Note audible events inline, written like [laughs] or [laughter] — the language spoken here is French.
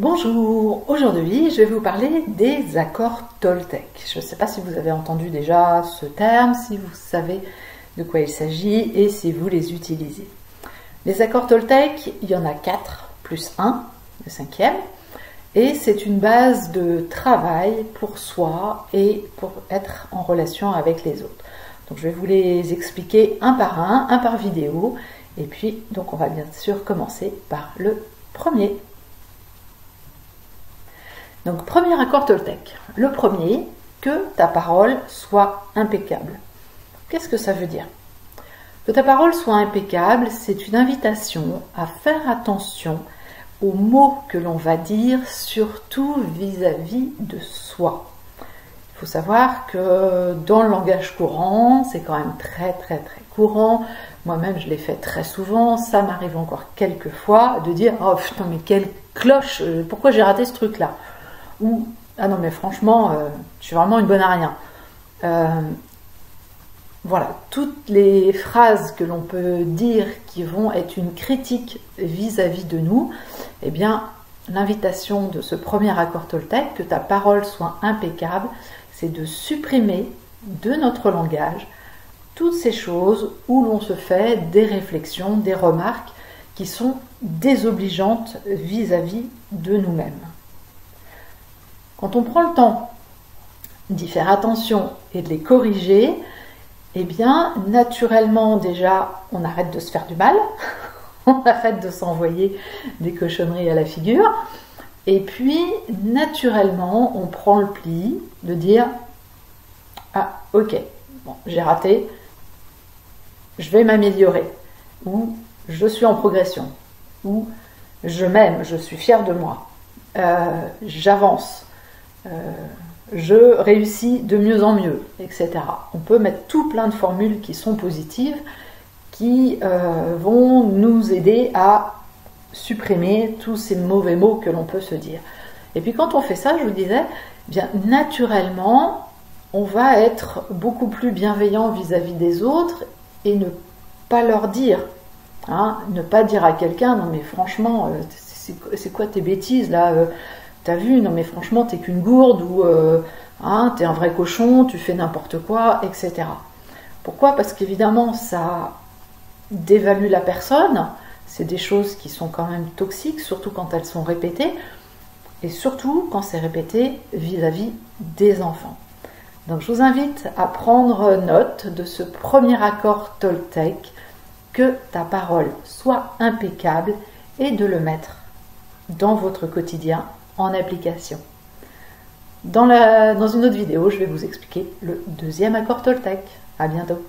Bonjour, aujourd'hui je vais vous parler des accords Toltec. Je ne sais pas si vous avez entendu déjà ce terme, si vous savez de quoi il s'agit et si vous les utilisez. Les accords Toltec, il y en a quatre plus un, le cinquième, et c'est une base de travail pour soi et pour être en relation avec les autres. Donc je vais vous les expliquer un par un, un par vidéo, et puis donc on va bien sûr commencer par le premier. Donc, premier accord Toltec. Le premier, que ta parole soit impeccable. Qu'est-ce que ça veut dire? Que ta parole soit impeccable, c'est une invitation à faire attention aux mots que l'on va dire, surtout vis-à-vis de soi. Il faut savoir que dans le langage courant, c'est quand même très très très courant. Moi-même, je l'ai fait très souvent. Ça m'arrive encore quelques fois de dire Oh putain, mais quelle cloche euh, Pourquoi j'ai raté ce truc-là? Ou ah non mais franchement, euh, je suis vraiment une bonne à rien. Euh, voilà, toutes les phrases que l'on peut dire qui vont être une critique vis-à-vis de nous, eh bien, l'invitation de ce premier accord Toltec, que ta parole soit impeccable, c'est de supprimer de notre langage toutes ces choses où l'on se fait des réflexions, des remarques qui sont désobligeantes vis à -vis de nous-mêmes. Quand on prend le temps d'y faire attention et de les corriger, eh bien, naturellement, déjà, on arrête de se faire du mal, [laughs] on arrête de s'envoyer des cochonneries à la figure, et puis, naturellement, on prend le pli de dire Ah, ok, bon, j'ai raté, je vais m'améliorer, ou je suis en progression, ou je m'aime, je suis fière de moi, euh, j'avance. Euh, je réussis de mieux en mieux, etc. On peut mettre tout plein de formules qui sont positives, qui euh, vont nous aider à supprimer tous ces mauvais mots que l'on peut se dire. Et puis quand on fait ça, je vous disais, eh bien naturellement, on va être beaucoup plus bienveillant vis-à-vis des autres et ne pas leur dire, hein, ne pas dire à quelqu'un, non mais franchement, euh, c'est quoi tes bêtises là Vu, non mais franchement, t'es qu'une gourde ou euh, hein, t'es un vrai cochon, tu fais n'importe quoi, etc. Pourquoi? Parce qu'évidemment, ça dévalue la personne. C'est des choses qui sont quand même toxiques, surtout quand elles sont répétées, et surtout quand c'est répété vis-à-vis des enfants. Donc je vous invite à prendre note de ce premier accord Toltec, que ta parole soit impeccable et de le mettre dans votre quotidien en application. Dans, une autre vidéo, je vais vous expliquer le deuxième accord Toltec. À bientôt